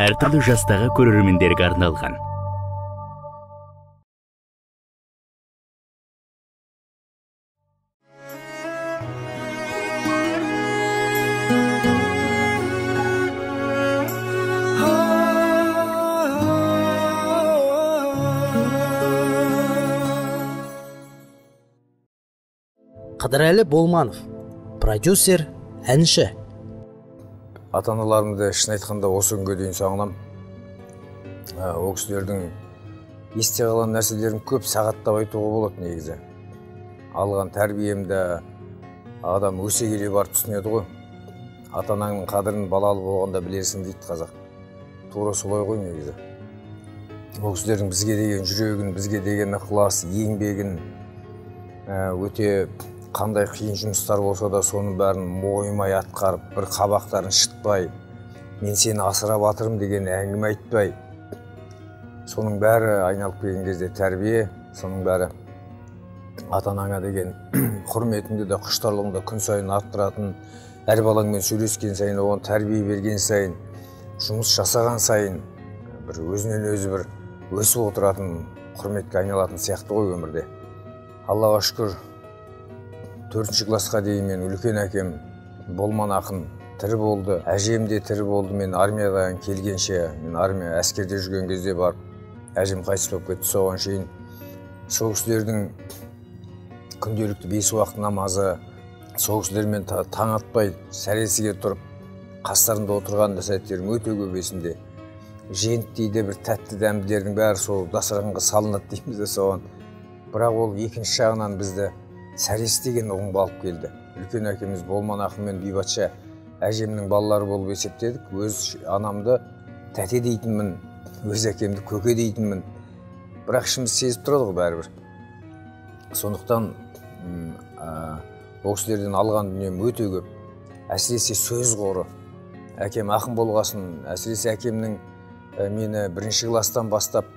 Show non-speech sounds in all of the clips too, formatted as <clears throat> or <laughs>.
әртүрлі жастағы көрермендерге арналған. Қыдырәлі болманов продюсер әнші. Ата аналарымды шын айтқанда осы күнге дейін сағынамын ә, ол кісілердің есте қалған нәрселерін көп сағаттап айтуға болады негізі. Алған тәрбиемді адам өсе келе барып түсінеді ғой. Ата анаңның қадірін балалы болғанда білесің дейді қазақ. Тура солай ғой негізі. Ол кісілердің бізге деген жүрегін бізге деген ықылас еңбегін ә, өте қандай қиын жұмыстар болса да соның бәрін мойымай атқарып бір қабақтарын шытпай мен сені асырап жатырмын деген әңгіме айтпай соның бәрі айналып келген кезде тәрбие соның бәрі ата анаңа деген <clears throat> құрметіңді де құштарлығыңды да күн сайын арттыратын әр балаңмен сөйлескен сайын оған тәрбие берген сайын жұмыс жасаған сайын бір өзінен өзі бір өсіп отыратын құрметке айналатын сияқты ғой өмірде. Аллаға шүкір. Төртінші классқа дейін мен үлкен әкем болман ақын тірі болды. Әжем де тірі болды. Мен армиядан келгенше мен армия әскерде жүрген кезде барып әжем қайтыс болып кетті. Соған шейін сол кісілердің күнделікті бес уақыт намазы сол кісілермен таң атпай сәресіге тұрып қастарында отырған да сәттерім өте көп есімде. Жент бір тәтті дәмділердің бәрі сол дастарханға салынады дейміз де соған. Бірақ ол екінші жағынан бізді сәрес деген ұғымға алып келді. Үлкен әкеміз болман ақын мен бейбатша әжемнің балалары болып есептедік. Өз анамды тәте дейтінмін өз әкемді көке дейтінмін. Бірақ ішіміз сезіп тұрады ғой бәрібір. Сондықтан ол кісілерден алған дүнием өте көп. Әсіресе сөз қоры. Әкем ақын болғасын әсіресе әкемнің мені бірінші класстан бастап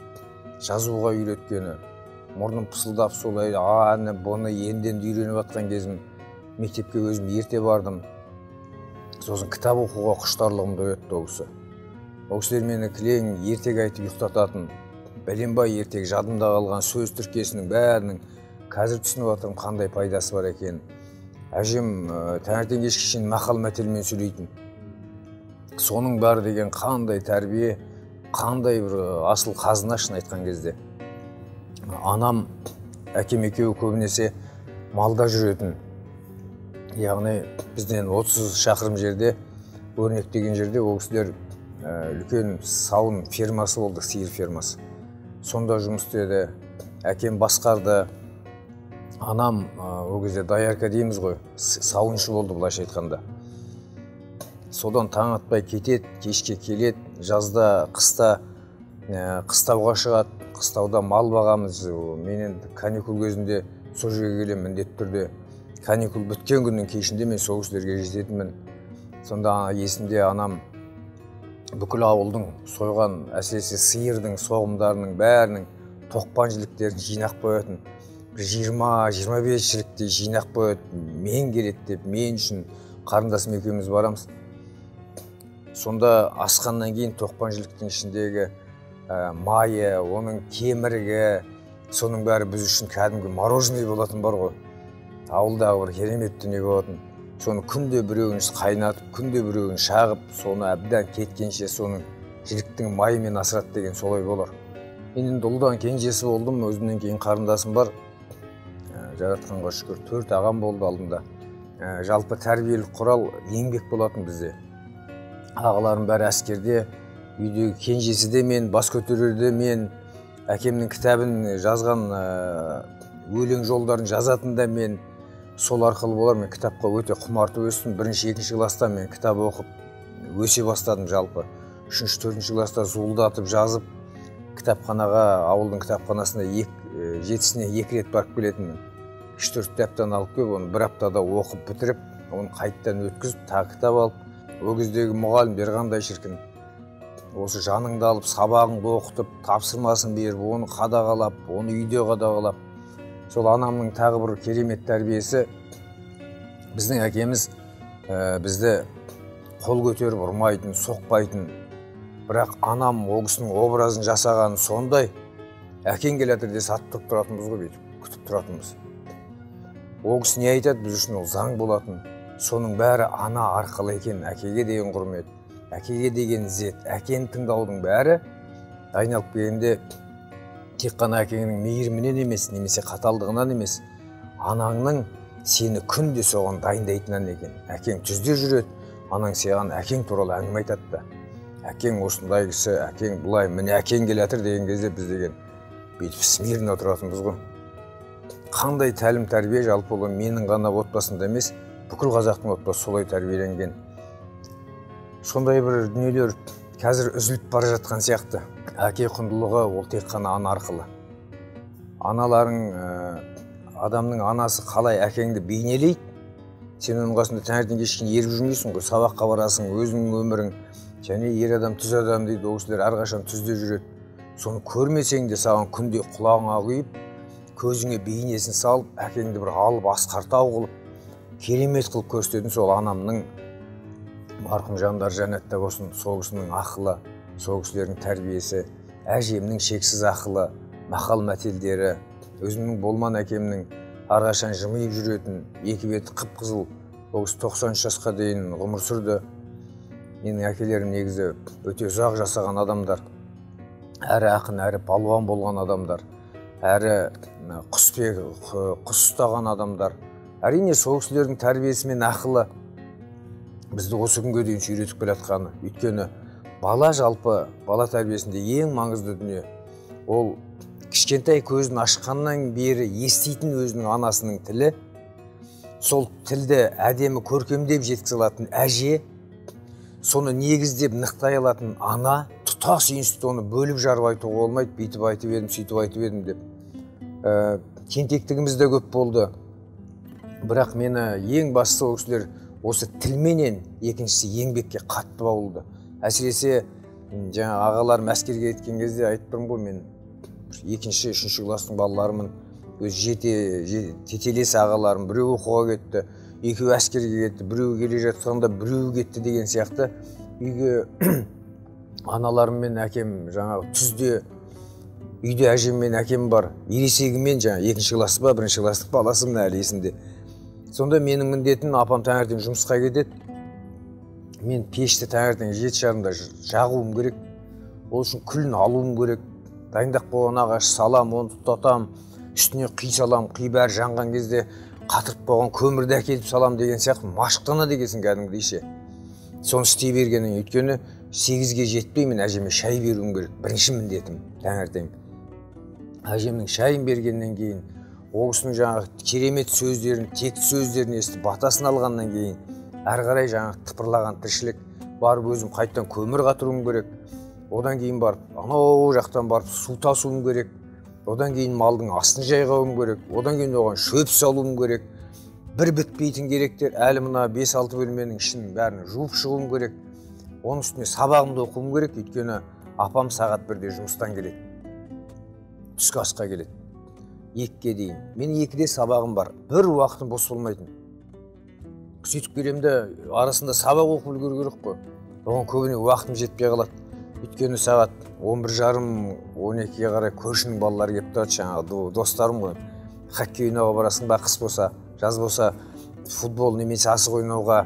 жазуға үйреткені мұрным пысылдап солай аны бұны енден үйреніп жатқан кезім мектепке өзім ерте бардым сосын кітап оқуға құштарлығымды оятты ол кісі. Ол кісілер мені кілең ертек айтып ұйықтататын бәленбай ертек жадымда қалған сөз тіркесінің бәрінің қазір түсініп жатырмын қандай пайдасы бар екенін әжем ә, таңертең кешке шейін мақал мәтелмен сөйлейтін. Соның бәрі деген қандай тәрбие қандай бір асыл қазына шын айтқан кезде анам әкем екеуі көбінесе малда жүретін. Яғни бізден 30 шақырым жерде өрнек деген жерде ол кісілер үлкен сауын фермасы болды сиыр фермасы. Сонда жұмыс істеді әкем басқарды. Анам ол кезде доярка дейміз ғой сауыншы болды былайша айтқанда. Содан таң атпай кетеді кешке келеді жазда қыста қыстауға шығады қыстауда мал бағамыз мен енді каникул кезінде сол жерге келемін міндетті түрде. Каникул біткен күннің кешінде мен сол кісілерге жететінмін. Сонда есімде анам бүкіл ауылдың сойған әсіресе сиырдың соғымдарының бәрінің тоқпан жіліктерін жинақ қоятын бір жиырма жиырма бес жіліктей жинақ қояды мен келеді деп мен үшін қарындасым екеуміз барамыз. Сонда асқаннан кейін тоқпан жіліктің ішіндегі ә, майы оның кемірігі соның бәрі біз үшін кәдімгі мороженый болатын бар ғой. Ауылдағы бір керемет дүние болатын. Соны күнде біреуін қайнатып күнде біреуін шағып соны әбден кеткенше соның жіліктің майымен асырады деген солай болар. Мен енді ұлдан кенжесі болдым өзімнен кейін қарындасым бар. Ә, жаратқанға шүкір төрт ағам болды алдымда ә, жалпы тәрбиелік құрал еңбек болатын бізде. Ағаларым бәрі әскерде үйдегі кенжесі де мен бас көтерер де мен әкемнің кітабын жазған өлең жолдарын жазатын да мен. Сол арқылы болар мен кітапқа өте құмартып өстім. Бірінші екінші класста мен кітап оқып өсе бастадым жалпы. Үшінші төртінші класста зуылдатып жазып кітапханаға ауылдың кітапханасына ек, жетісіне екі рет барып келетінмін. Үш төрт кітаптан алып келіп оны бір аптада оқып бітіріп оны қайтадан өткізіп тағы кітап алып. Ол кездегі мұғалімдер қандай шіркін? Осы жаныңды алып сабағыңды оқытып тапсырмасын беріп оны қадағалап оны үйде қадағалап сол анамның тағы бір керемет тәрбиесі. Біздің әкеміз ә, бізді қол көтеріп ұрмайтын соқпайтын. Бірақ анам ол кісінің образын жасағаны сондай. Әкең келе жатыр десе ат тұрып тұратынбыз ғой бүйтіп күтіп тұратынбыз. Ол кісі не айтады? Біз үшін ол заң болатын. Соның бәрі ана арқылы екен әкеге деген құрмет. Әкеге деген ізет әкені тыңдаудың бәрі айналып келгенде тек қана әкеңнің мейірімінен емес немесе қаталдығынан емес анаңның сені күнде соған дайындайтынынан екен. Әкең түзде жүреді анаң саған әкең туралы әңгіме айтады да әкең осындай кісі әкең былай міне әкең келе жатыр деген кезде біз деген бүйтіп смирно тұратынбыз ғой. Қандай тәлім тәрбие жалпы ол менің ғана отбасымда емес бүкіл қазақтың отбасы солай тәрбиеленген. Сондай бір дүниелер қазір үзіліп бара жатқан сияқты. Әке құндылығы ол тек қана ана арқылы. Аналарың ә, адамның анасы қалай әкеңді бейнелейді? Сен оның қасында таңертең кешке еріп жүрмейсің ғой сабаққа барасың өзіңнің өмірің. Және ер адам түз адам дейді ол кісілер әрқашан түзде жүреді. Соны көрмесең де саған күнде құлағыңа құйып көзіңе бейнесін салып әкеңді бір алып асқартау қылып керемет қылып көрсететін сол анамның марқұм жандары жәннатта болсын сол кісінің ақылы сол кісілердің тәрбиесі әжемнің шексіз ақылы мақал мәтелдері өзімнің болман әкемнің әрқашан жымиып жүретін екі беті қып қызыл ол кісі тоқсан жасқа дейін ғұмыр сүрді. Менің әкелерім негізі өте ұзақ жасаған адамдар. Әрі ақын әрі палуан болған адамдар. Әрі құс құс ұстаған адамдар. Әрине сол кісілердің тәрбиесі мен ақылы бізді осы күнге дейін сүйретіп келе жатқаны өйткені бала жалпы бала тәрбиесінде ең маңызды дүние. Ол кішкентай көзін ашқаннан бері еститін өзінің анасының тілі. Сол тілді әдемі көркемдеп жеткізе алатын әже соны негіздеп нықтай алатын ана тұтас институт оны бөліп жарып айтуға болмайды бүйтіп айтып едім сөйтіп айтып едім деп. Ә, тентектігіміз де көп болды. Бірақ мені ең бастысы ол кісілер осы тілменен екіншісі еңбекке қатты баулыды әсіресе жаңа ағаларым әскерге кеткен кезде айтып тұрмын ғой мен. Екінші үшінші класстың балаларымын өз жете, тетелес ағаларым біреу оқуға кетті екеуі әскерге кетті біреуі келе жатқанда біреуі кетті деген сияқты. Үйге <clears throat> аналарым мен әкем жаңағы түзде үйде әжем мен әкем бар. Ересегімен жаңа екінші класс па бірінші класстың баласымын әлі есімде. Сонда менің міндетім апам таңертең жұмысқа кетеді. Мен пешті таңертең жеті жарымда жағуым керек. Ол үшін күлін алуым керек. Дайындап қойған ағаш салам оны тұтатам үстіне қи салам қи бәрі жанған кезде қатырып қойған көмірді әкеліп салам деген сияқты машықтанады екенсің кәдімгідей ше. Соны істей бергеннен өйткені сегізге жетпей мен әжеме шай беруім керек. Бірінші міндетім таңертең. Әжемнің шайын бергеннен кейін ол кісінің жаңағы керемет сөздерін текті сөздерін естіп батасын алғаннан кейін әрі қарай жаңағы тыпырлаған тіршілік барып өзім қайтадан көмір қатыруым керек. Одан кейін барып анау жақтан барып су тасуым керек. Одан кейін малдың астын жайғауым керек. Одан кейін оған шөп салуым керек. бір бітпейтін керектер әлі мына бес алты бөлменің ішін бәрін жуып шығуым керек. Оның үстіне сабағымды оқуым керек. Өйткені апам сағат бірде жұмыстан келеді. Түскі асқа келеді. Екіге дейін. Мен екіде сабағым бар. Бір уақытым бос болмайтын сөйтіп келемін де арасында сабақ оқып үлгеру керек қой. Оған көбіне уақытым жетпей қалады. Өйткені сағат он бір жарым он екіге қарай көршінің балалары келіп тұрады жаңағы достарым ғой. Хоккей ойнауға барасың ба қыс болса жаз болса футбол немесе асық ойнауға.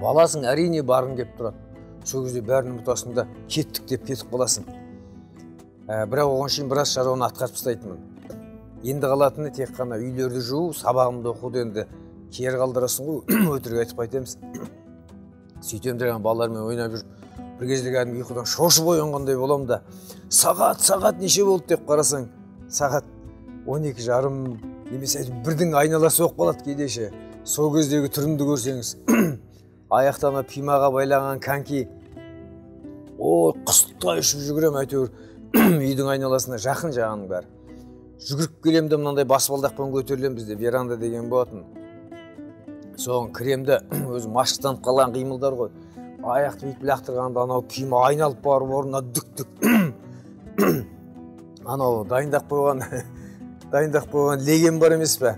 Баласың әрине барғың келіп тұрады. Сол кезде бәрін ұмытасың да кеттік деп кетіп қаласың. Ә, бірақ оған шейін біраз шаруаны атқарып тастайтынмын. Енді қалатыны тек қана үйлерді жуу сабағымды оқуды енді кері қалдырасың ғой. <clears throat> Өтірік айтып қайтеміз. <clears throat> Сөйтемін жаңағы балалармен ойнап жүріп бір кезде кәдімгі ұйқыдан шошып оянғандай боламын да. Сағат сағат неше болды деп қарасаң сағат он екі жарым немесе бірдің айналасы болып қалады кейде ше сол кездегі түрімді көрсеңіз <clears throat> аяқтан пимаға байланған коньки. О құстай ұшып жүгіремін әйтеуір. Үйдің айналасына жақын жағаның бәрі. Жүгіріп келемін де мынандай баспалдақпен көтерілемін бізде веранда деген болатын. Соған кіремін де <clears throat> өзі машықтанып қалған қимылдар ғой. Аяқты бүйтіп лақтырғанда анау киім айналып барып орнына дүк дүк <clears throat> анау дайындап қойған <laughs> дайындап қойған леген бар емес пе?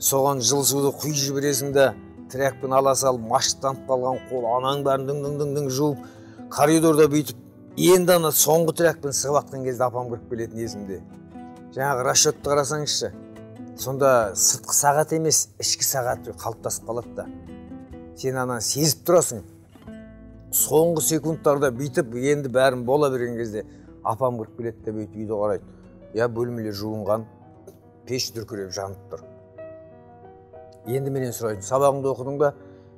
Соған жылы суды құйып жібересің да тряпканы ала салып машықтанып қалған қол ананың бәрін дың дың дың дың жуып коридорда бүйтіп енді ана соңғы тракпен сығып жатқан кезде апам кіріп келетін есімде. Жаңағы расчетты қарасаңызшы сонда сыртқы сағат емес ішкі сағат қалыптасып қалады да. Сен ананы сезіп тұрасың. Соңғы секундтарда бүйтіп енді бәрін бола берген кезде апам кіріп келеді де бүйтіп үйді қарайды. Иә бөлмелер жуынған пеш дүркіреп жанып тұр енді менен сұрайды. Сабағыңды оқыдың ба?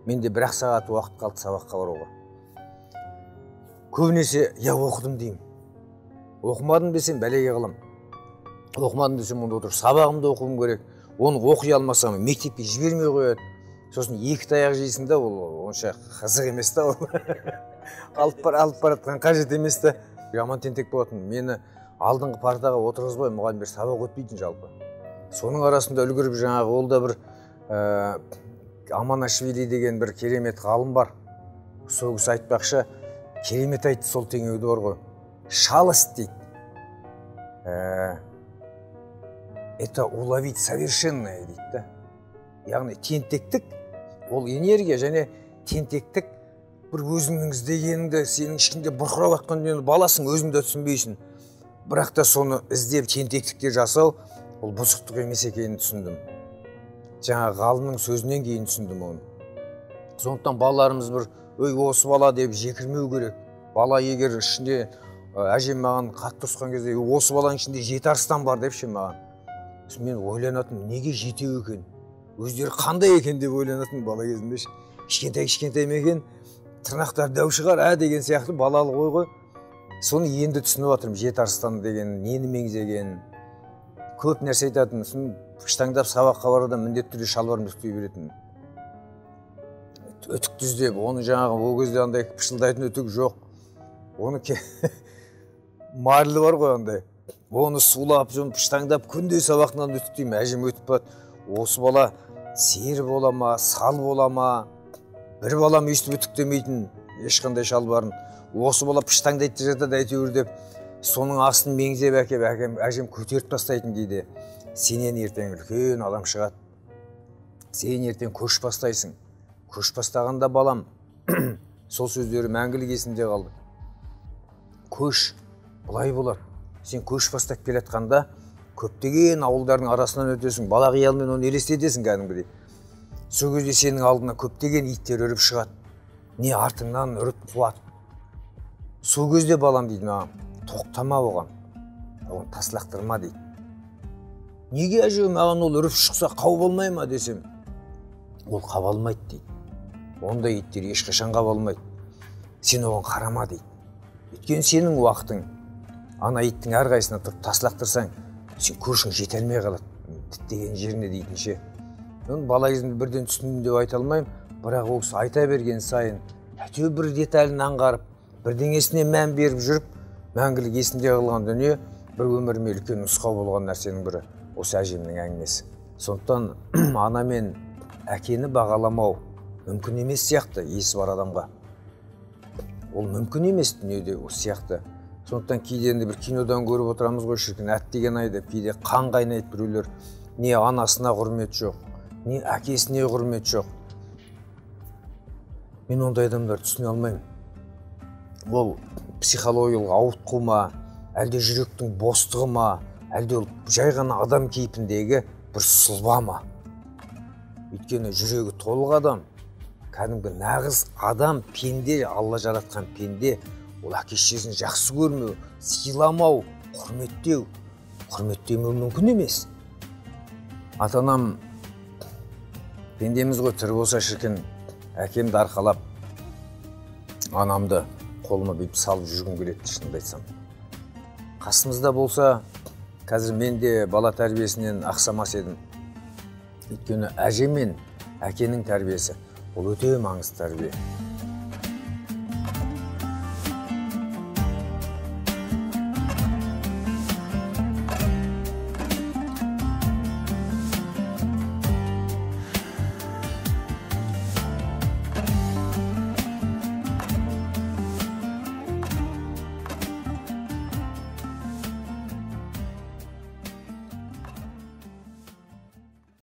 Менде бір ақ сағат уақыт қалды сабаққа баруға. Көбінесе иә оқыдым деймін. Оқымадым десем бәлеге қалам оқымадым десем онда отыр сабағымды оқуым керек. Оны оқи алмасам мектепке жібермей қояды. Сосын екі таяқ жейсің да ол онша қызық емес та ол. Алып <laughs> бар алып бара жатқан қажет емес та. Жаман тентек болатын. Мені алдыңғы партаға отырғызбай мұғалімдер сабақ өтпейтін жалпы. Соның арасында үлгеріп жаңағы ол да бір ә, аманашвили деген бір керемет ғалым бар. Сол кісі айтпақшы керемет айтты сол теңеуді бар ғой. Шалость дейді ә, это уловить совершенное дейді да? Яғни тентектік ол энергия және тентектік бір өзіңнің іздегеніңді сенің ішінде бұрқырап жатқан дүниені баласың өзің де түсінбейсің. Бірақ та соны іздеп тентектікке жасау ол бұзықтық емес екенін түсіндім. Жаңа ғалымның сөзінен кейін түсіндім оны. Сондықтан балаларымыз бір өй осы бала деп жекірмеу керек. Бала егер ішінде әжем маған қатты ұрысқан кезде осы баланың ішінде жеті арыстан бар деп ше маған мен ойланатынмын неге жетеу екен? Өздері қандай екен деп ойланатын бала кезімде кішкентай кішкентай ма екен? Дәу шығар ә деген сияқты балалық ой ғой. Соны енді түсініп жатырмын жеті арыстан деген нені меңзегенін көп нәрсе айтатын сосын штаңдап сабаққа барарда міндетті түрде шалбарымды үтіктей беретінмін үтікті іздеп оны жаңағы ол кезде андай пышылдайтын үтік жоқ. Оны <laughs> марлі бар ғой андай. Оны сулап пыштаңдап күнде сабақтан үтіктеймін әжем өтіп барады. Осы бала сері бола ма сал бола ма? бір балам өйстіп үтіктемейтін ешқандай шалбарын осы бала пыштаңдайды да жатады әйтеуір деп. Соның астын меңзеп әкеп әкем әжем көтеріп тастайтын дейді. Сенен ертең үлкен адам шығады сен ертең көш бастайсың. Көш бастағанда балам <clears throat> сол сөздері мәңгілік есімде қалды. Көш былай болады. Сен көш бастап келе жатқанда көптеген ауылдардың арасынан өтесің бала қиялмен оны елестетесің кәдімгідей. Сол кезде сенің алдына көптеген иттер үріп шығады. Не артыңнан үріп қуады. Сол кезде балам дейді маған тоқтама оған оған тас лақтырма дейді. Неге әже маған ол үріп шықса қау болмай ма? десем ол қабалмайды дейді. Ондай иттер ешқашан қабалмайды сен оған қарама дейді. Өйткені сенің уақытың ана иттің әрқайсысына тұрып тас лақтырсаң сен көршің жете алмай қалады. Діттеген жеріне дейтін ше. Бала кезімде бірден түсіндім деп айта алмаймын. Бірақ ол кісі айта берген сайын әйтеуір бір деталін аңғарып бірдеңесіне мән беріп жүріп мәңгілік есінде қалған дүние бір өміріме үлкен нұсқау болған нәрсенің бірі осы әжемнің әңгімесі. Сондықтан <clears throat> ана мен әкені бағаламау мүмкін емес сияқты есі бар адамға. Ол мүмкін емес дүниеде осы сияқты. Сондықтан кейде енді бір кинодан көріп отырамыз ғой шіркін. Әттеген ай деп кейде қан қайнайды біреулер. Не анасына құрмет жоқ не әкесіне құрмет жоқ. Мен ондай адамдарды түсіне алмаймын. Ол психологиялық ауытқу ма әлде жүректің бостығы ма әлде ол жай ғана адам кейпіндегі бір сұлба ма? Өйткені жүрегі толық адам кәдімгі нағыз адам пенде алла жаратқан пенде ол әке шешесін жақсы көрмеу сыйламау құрметтеу. Құрметтемеу мүмкін емес. Ата анам пендеміз ғой тірі болса шіркін әкемді арқалап анамды қолыма бүйтіп салып жүргім келеді шынымды айтсам. Қасымызда болса қазір мен де бала тәрбиесінен ақсамас едім. Өйткені әже мен әкенің тәрбиесі ол өте маңызды тәрбие.